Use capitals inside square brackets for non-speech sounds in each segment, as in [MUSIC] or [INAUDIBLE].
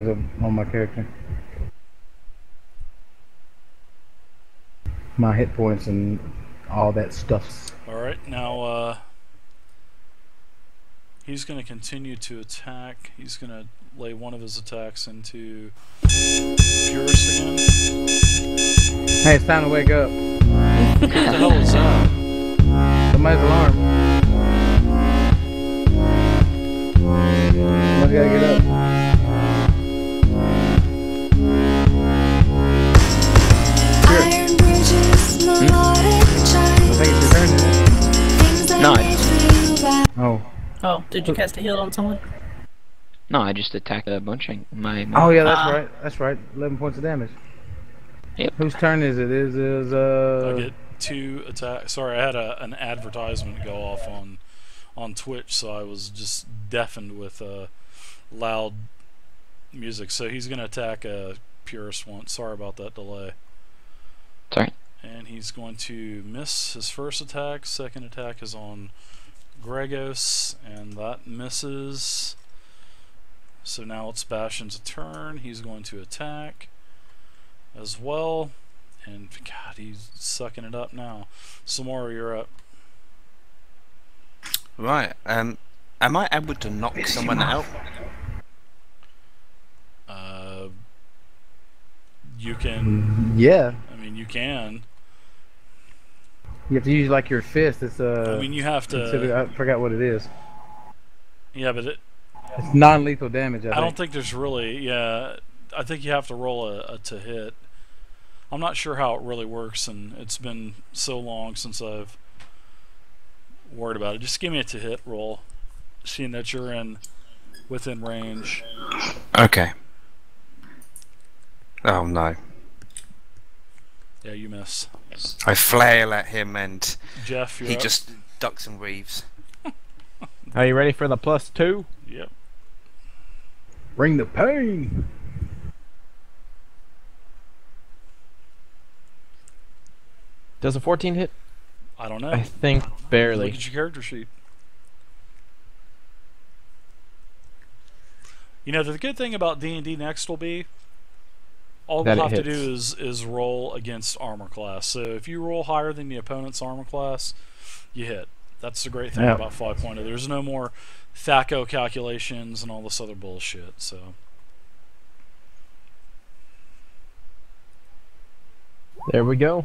on my character. My hit points and all that stuff. Alright, now uh, he's going to continue to attack. He's going to lay one of his attacks into again. Hey, it's time to wake up. What the hell is that? Somebody's alarm. Somebody gotta get up. No, make you feel bad. Oh. Oh, did you cast a heal on someone? No, I just attacked a bunch of my. my Oh yeah, that's Ah. right. That's right. Eleven points of damage. Yep. Whose turn is it? Is is uh? I uh? get two attack. Sorry, I had a, an advertisement go off on on Twitch, so I was just deafened with uh, loud music. So he's going to attack a Purist once. Sorry about that delay. Sorry. And he's going to miss his first attack. Second attack is on Gregos, and that misses. So now it's Bastion's turn. He's going to attack as well. And God, he's sucking it up now. Samora, you're up. Right. Um, am I able to knock someone out? Uh, you can. Yeah. I mean, you can. You have to use like your fist. It's uh. I mean, you have consider- to. I forgot what it is. Yeah, but it, It's non-lethal damage. I, I don't think. think there's really. Yeah, I think you have to roll a, a to hit. I'm not sure how it really works, and it's been so long since I've worried about it. Just give me a to hit roll, seeing that you're in within range. Okay. Oh no. Yeah, you miss. I flail at him and Jeff, he up. just ducks and weaves. [LAUGHS] Are you ready for the plus two? Yep. Bring the pain. Does a 14 hit? I don't know. I think Look barely. Look at your character sheet. You know the good thing about D and D next will be all That we'll it have to do is is roll against armor class. So if you roll higher than the opponent's armor class, you hit. That's the great thing Yeah. about 5.0. There's no more THAC0 calculations and all this other bullshit. So There we go.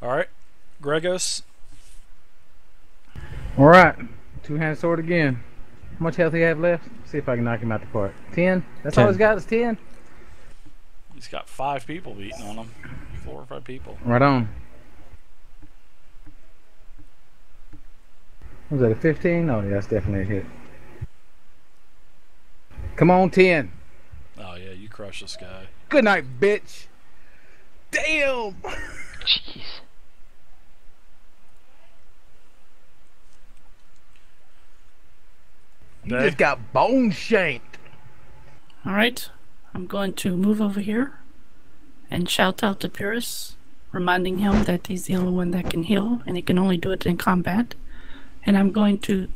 all right, Gregos. All right. Two-handed sword again. How much health do you have left? See if I can knock him out the park. Ten. That's all he's got is ten. He's got five people beating on him. Four or five people. Right on. Was that a 15? Oh, yeah, that's definitely a hit. Come on, 10. Oh yeah, you crush this guy. Good night, bitch. Damn. Jeez. You Bay? just got bone shanked. Alright, I'm going to move over here and shout out to Pyrrhus, reminding him that he's the only one that can heal and he can only do it in combat. And I'm going to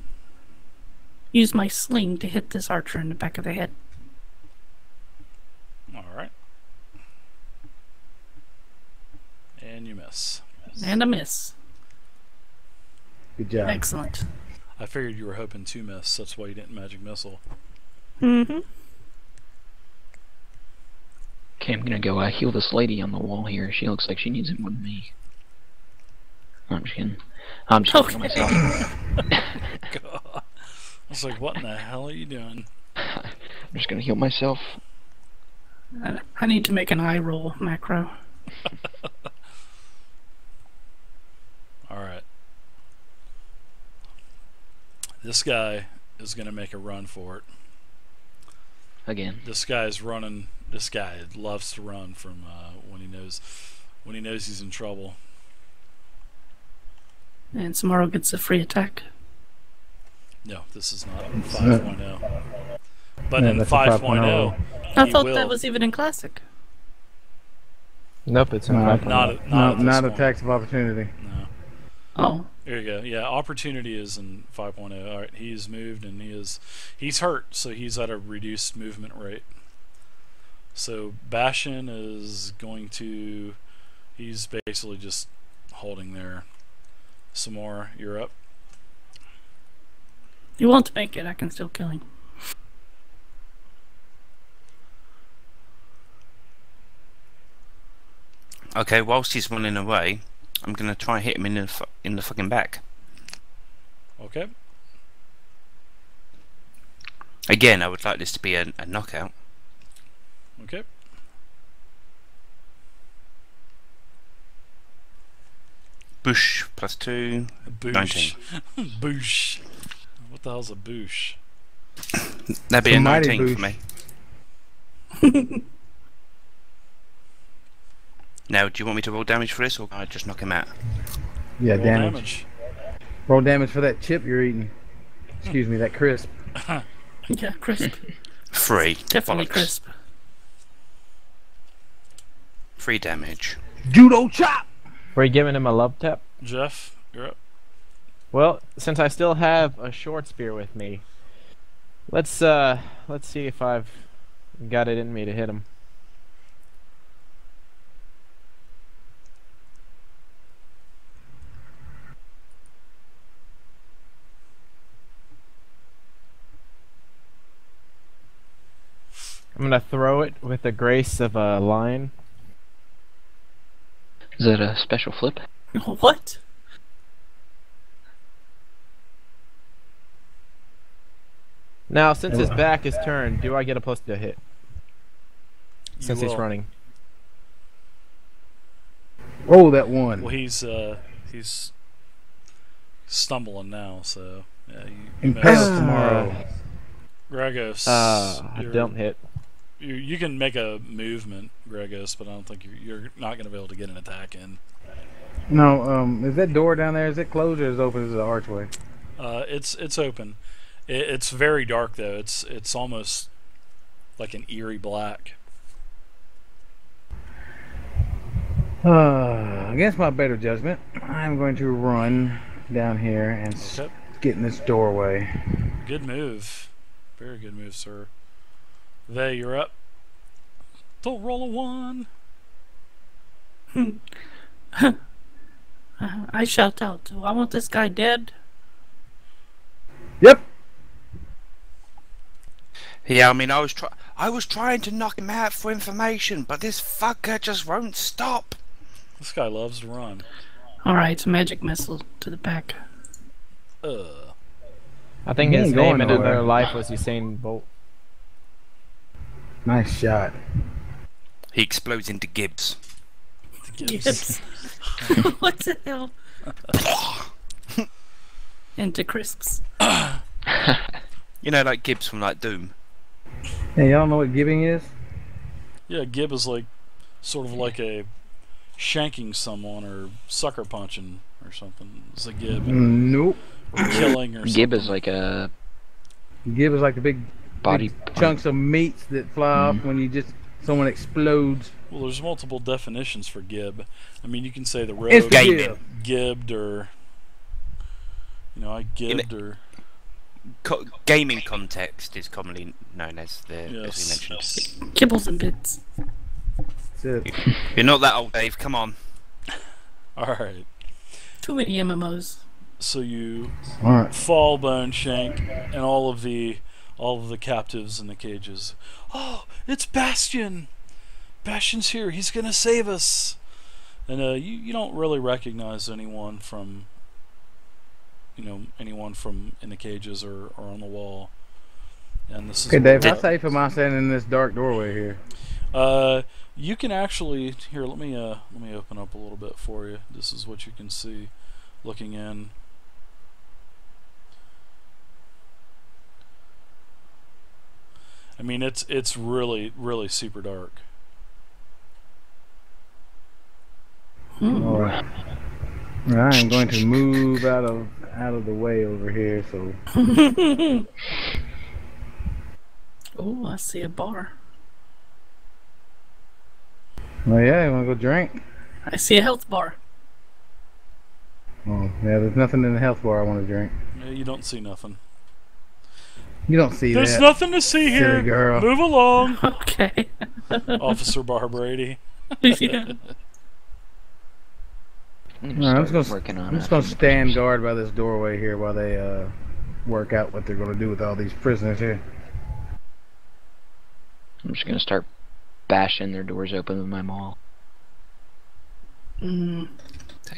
use my sling to hit this archer in the back of the head. All right. And you miss. And a miss. Good job. Excellent. I figured you were hoping to miss. That's why you didn't magic missile. Mm-hmm. Okay, I'm gonna go uh, heal this lady on the wall here. She looks like she needs it more than me. I'm just kidding. I'm just gonna heal Okay. myself. God. [LAUGHS] [LAUGHS] I was like, what in the hell are you doing? [LAUGHS] I'm just gonna heal myself. I, I need to make an eye roll macro. All right. This guy is going to make a run for it. Again. This guy is running. This guy loves to run from uh, when he knows when he knows he's in trouble. And Samaro gets a free attack. No, this is not 5.0. But No, in that's a 5.0, I thought will. that was even in classic. Nope, it's in No, not Not, not, at not attacks of opportunity. No. Oh, There you go. Yeah, opportunity is in 5.0. All right, he's moved and he is he's hurt, so he's at a reduced movement rate. So Bastion is going to he's basically just holding there. Samora, you're up. He won't make it. I can still kill him. Okay, whilst he's running away, I'm gonna try and hit him in the fu- in the fucking back. Okay. Again, I would like this to be a, a knockout. Okay. Bush plus two. Boosh. [LAUGHS] boosh. What the hell's a boosh? That'd be It's a a mighty 19 for me. [LAUGHS] now, do you want me to roll damage for this, or can I just knock him out? Yeah, Roll damage. damage. Roll damage for that chip you're eating. Excuse me, that crisp. [LAUGHS] Yeah, crisp. Three. Definitely Bollocks. crisp. Three damage. Judo chop. We're you giving him a love tap. Jeff, you're up. Well, since I still have a short spear with me, let's uh let's see if I've got it in me to hit him. I'm gonna throw it with the grace of a lion. Is that a special flip? [LAUGHS] What? Now, since his back is turned, do I get a plus to hit? You Since he's running. Roll that one. Well, he's uh, he's stumbling now, so yeah. You, you Impale missed. tomorrow. Gregos, Uh, I don't hit. You, you can make a movement, Gregos, but I don't think you're, you're not going to be able to get an attack in. No, um, is that door down there? Is it closed or is it open as an archway? Uh, it's it's open. It, it's very dark though. It's it's almost like an eerie black. Uh, against my better judgment, I'm going to run down here and Okay. get in this doorway. Good move. Very good move, sir. They, you're up. Don't roll a one. [LAUGHS] I shout out, Do I want this guy dead? Yep. Yeah, I mean, I was try- I was trying to knock him out for information, but this fucker just won't stop. This guy loves to run. Alright, magic missile to the back. Uh, I think his ain't going name in nowhere. another life was Usain Bolt. Nice shot. He explodes into gibs. Yes. [LAUGHS] what the hell? [LAUGHS] Into crisps. [COUGHS] You know, like gibs from like Doom. Hey, y'all know what giving is? yeah, Gib is like sort of like a shanking someone or sucker punching or something. It's a Gib. Nope. Or killing or Gib is like a Gib is like a big, body. chunks of meats that fly off mm-hmm. when you just someone explodes. Well, there's multiple definitions for Gib. I mean, you can say the rogue It's. Gib. gibbed or you know, I gibbed or Co- gaming context is commonly known as the as we yes. mentioned. Kibbles and bits. [LAUGHS] You're not that old, Dave. Come on. [LAUGHS] All right. Too many MMOs. So you All right. fall Boneshank and all of the all of the captives in the cages. Oh, it's Bastion. Bastion's here. He's gonna save us. And uh, you you don't really recognize anyone from you know anyone from in the cages or, or on the wall. And this is Okay, Dave, how safe am I standing in this dark doorway here? Uh, you can actually here. Let me uh, let me open up a little bit for you. This is what you can see, looking in. I mean, it's it's really really super dark. Hmm. All right. I am going to move out of out of the way over here. So [LAUGHS] oh, I see a bar. Oh yeah, you wanna go drink? I see a health bar. Oh, yeah, there's nothing in the health bar I want to drink. Yeah, you don't see nothing. You don't see There's that. nothing to see here. silly girl. Move along, [LAUGHS] Okay. [LAUGHS] Officer Barbrady. yeah. I'm No, I'm just gonna, working on I'm just gonna stand guard by this doorway here while they uh, work out what they're gonna do with all these prisoners here. I'm just gonna start bashing their doors open with my maul. Mm.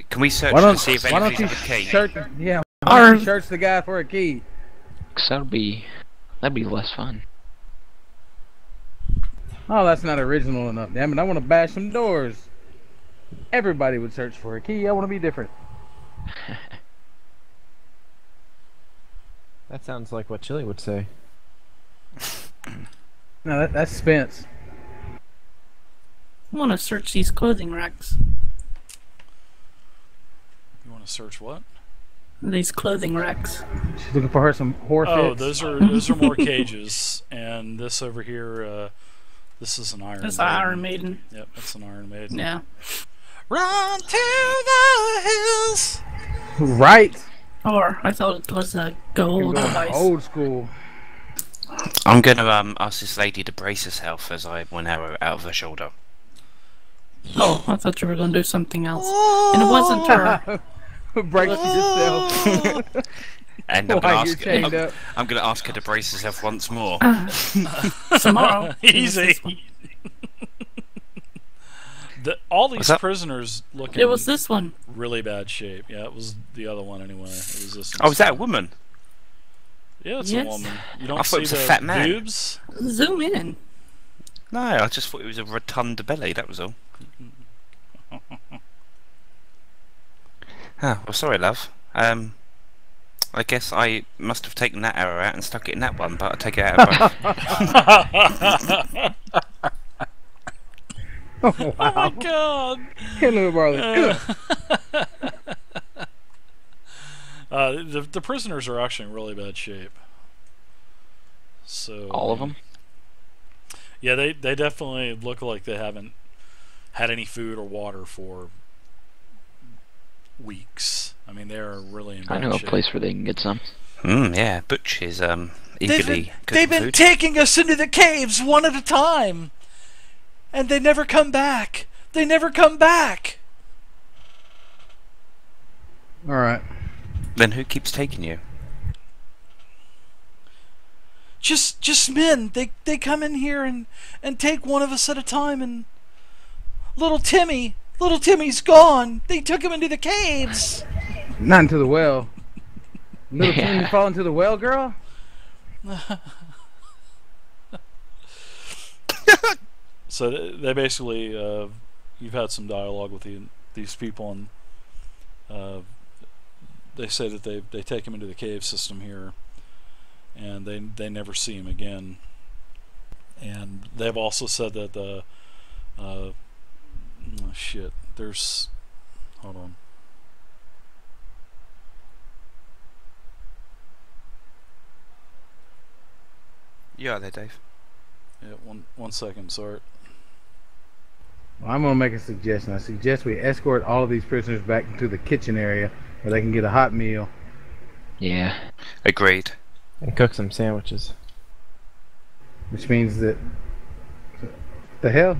Can we search Why to don't, see if why don't anybody's you got a key? search? Yeah, why don't you search the guy for a key? Cause that'll be that'd be less fun. Oh, that's not original enough. Damn it! I want to bash some doors. Everybody would search for a key. I want to be different. [LAUGHS] That sounds like what Chili would say. [LAUGHS] No, that, that's Spence. I want to search these clothing racks. You want to search what? These clothing racks. She's looking for her some whore Oh, those are those are more cages, [LAUGHS] and this over here, uh, this is an Iron. That's Maiden. Iron Maiden. Yep, that's an Iron Maiden. Yeah. Run to the hills. right. Or I thought it was a gold Going device. Old school. I'm gonna um ask this lady to brace herself as I one arrow out of her shoulder. Oh, I thought you were going to do something else. And it wasn't her. [LAUGHS] [LAUGHS] Brace yourself. [LAUGHS] And I'm gonna ask chained I'm. I'm gonna ask her to brace herself once more. Uh, [LAUGHS] tomorrow. Easy. The, all these prisoners looking. It was this one. really bad shape. Yeah, it was the other one anyway. It was this. Oh, is that a woman? Yeah, it's Yes. a woman. You don't I thought see it was a the fat man. boobs. Zoom in. No, I just thought it was a rotund belly. That was all. Ah, well, sorry, love. Um, I guess I must have taken that arrow out and stuck it in that one, but I'll take it out of both. Oh, [LAUGHS] [LAUGHS] Oh wow. my god. Hello, Barley. Uh, [LAUGHS] uh, the the prisoners are actually in really bad shape. So All of them. Yeah, they they definitely look like they haven't had any food or water for weeks. I mean, they are really in bad I know a place where they can get some. Hmm, yeah, Butch is um They've been, they've been food. taking us into the caves one at a time. And they never come back. They never come back. All right. then who keeps taking you? Just just men. They they come in here and and take one of us at a time and little Timmy, little Timmy's gone. They took him into the caves. Not into the well. Little Yeah. Timmy fall into the well, girl. [LAUGHS] So they basically, uh, you've had some dialogue with the, these people, and uh, they say that they they take him into the cave system here, and they they never see him again. And they've also said that the, uh, oh, shit, there's, hold on. You are there, Dave. Yeah, one one second, sorry. Well, I'm gonna make a suggestion. I suggest we escort all of these prisoners back into the kitchen area where they can get a hot meal. Yeah. Agreed. And cook some sandwiches. Which means that the hell?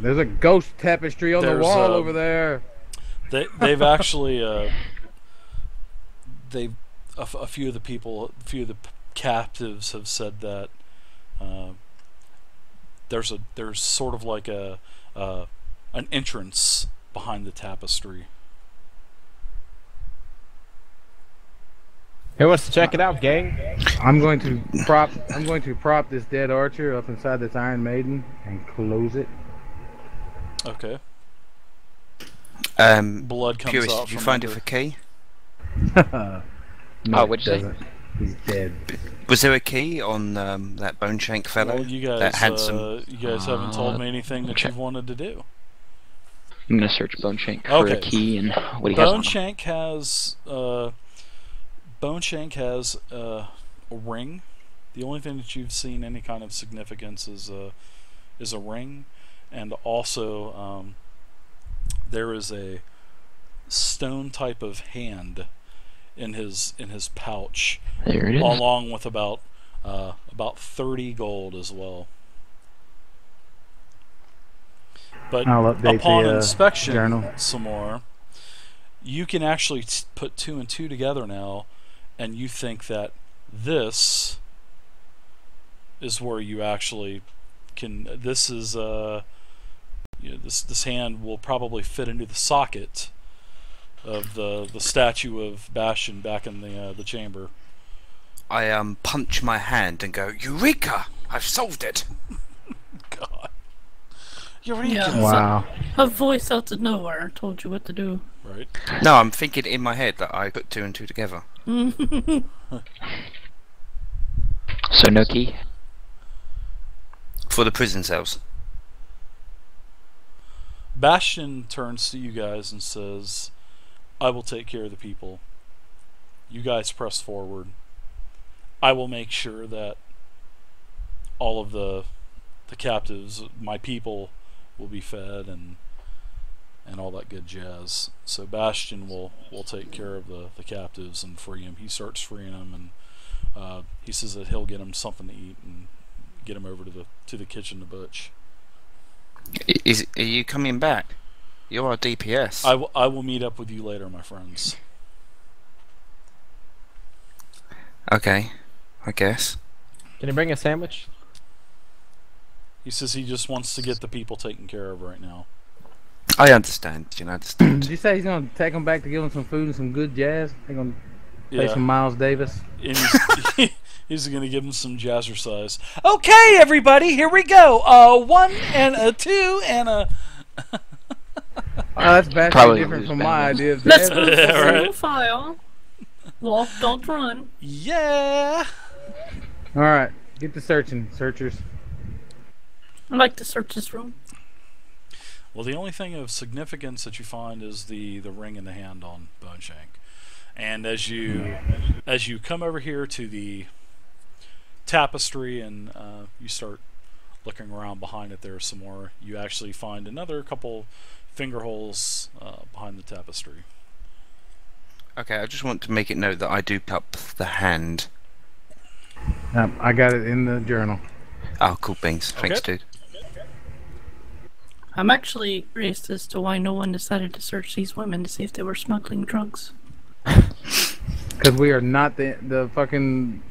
There's a ghost tapestry on the wall uh, over there. They they've [LAUGHS] actually uh, they a, f- a few of the people, a few of the p- captives have said that uh, there's a there's sort of like a uh, an entrance behind the tapestry. Who wants to check it out, gang? I'm going to prop. I'm going to prop this dead archer up inside this Iron Maiden and close it. Okay, Um, blood comes Purist, out did you find it for key? [LAUGHS] no, Oh, it what'd you doesn't. He's dead. Was there a key on um, that Boneshank fellow? Well, you guys, that handsome. uh, you guys haven't told Uh, me anything that check. you've wanted to do. I'm gonna search Boneshank for Okay. a key and what he has on him. Boneshank has uh, Boneshank has uh, a ring. The only thing that you've seen any kind of significance is a is a ring, and also um, there is a stone type of hand in his in his pouch, There it is. along with about uh, about thirty gold as well. But I'll update upon the uh, inspection journal. some more, you can actually t- put two and two together now, and you think that this is where you actually can. This is uh, you know, this this hand will probably fit into the socket of the the statue of Bastion back in the uh, the chamber. I um punch my hand and go, Eureka! I've solved it. [LAUGHS] God, Eureka! Yeah. Wow. A voice out of nowhere told you what to do. Right. No, I'm thinking in my head that I put two and two together. [LAUGHS] So no key. For the prison cells. Bastion turns to you guys and says, I will take care of the people. You guys press forward. I will make sure that all of the the captives, my people, will be fed and and all that good jazz. So Bastion will will take care of the, the captives and free him. He starts freeing them and uh, he says that he'll get them something to eat and get him over to the to the kitchen to butch. I- Is are you coming back? You're our DPS. I will I will meet up with you later, my friends. Okay, I guess. Can you bring a sandwich? He says he just wants to get the people taken care of right now. I understand. You know, understand. Did you say he's gonna take them back to give them some food and some good jazz? They're gonna play some Miles Davis. [LAUGHS] and he's, he's gonna give him some jazzercise. Okay, everybody, here we go. Uh, one and a two and a. [LAUGHS] Oh, that's vastly different from my Lewis. idea of Let's jazz. move Yeah, single file. Walk, don't run. Yeah. All right, get to searching, searchers. I'd like to search this room. Well, the only thing of significance that you find is the the ring in the hand on Boneshank. And as you as you come over here to the tapestry and uh, you start looking around behind it there some more, you actually find another couple finger holes uh, behind the tapestry. Okay, I just want to make it note that I do pick up the hand. Um, I got it in the journal. Oh, cool beans. Thanks, Okay. dude. I'm actually curious as to why no one decided to search these women to see if they were smuggling drugs. [LAUGHS] Because we are not the the fucking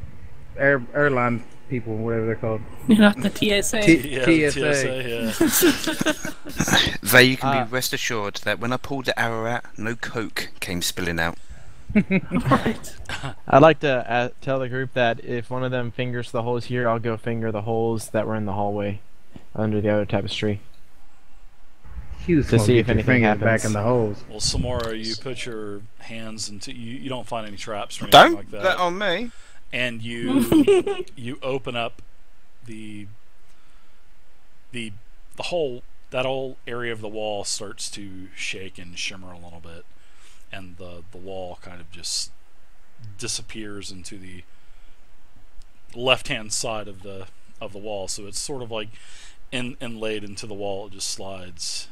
air, airline people, whatever they're called. You're not the TSA. T- Yeah, the TSA. TSA, yeah. [LAUGHS] They, you can Ah. be rest assured that when I pulled the arrow out, no coke came spilling out. right. I'd like to uh, tell the group that if one of them fingers the holes here, I'll go finger the holes that were in the hallway under the other tapestry. You To see if anything fingers back in the holes. Well, Samora, you put your hands into you. You don't find any traps or anything Don't like that on me. And you [LAUGHS] you open up the the the whole that whole area of the wall starts to shake and shimmer a little bit and the the wall kind of just disappears into the left hand side of the of the wall so it's sort of like in, inlaid into the wall it just slides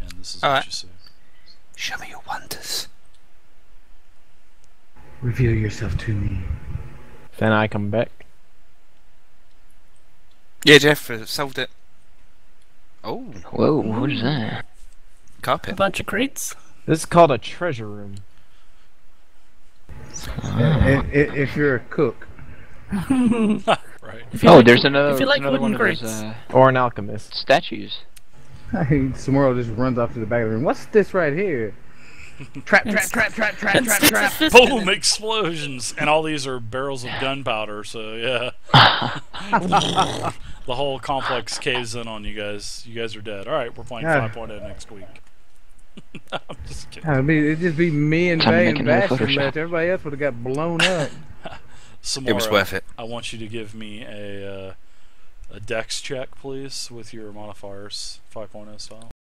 and this is what Alright. you see Show me your wonders. Reveal yourself to me. Then I come back. Yeah, Jeff uh, solved it. Oh, Whoa, what is that? Carpet. A bunch of crates. This is called a treasure room. I- i- if you're a cook, [LAUGHS] right Oh, like- there's another, if you like another one wooden of those crates. uh, Or an alchemist. statues. [LAUGHS] Samora just runs off to the back of the room. What's this right here? Trap, trap, It's- trap, trap, trap, trap, trap. boom explosions and all these are barrels of gunpowder so yeah [LAUGHS] the whole complex caves in on you guys you guys are dead all right we're playing Yeah. 5.0 next week [LAUGHS] i'm just kidding It'd, be, it'd just be me and Time Bay and another Bastion Photoshop. left. Everybody else would have got blown up. [LAUGHS] Samora, It was worth it. i want you to give me a uh, a dex check please with your modifiers 5.0 style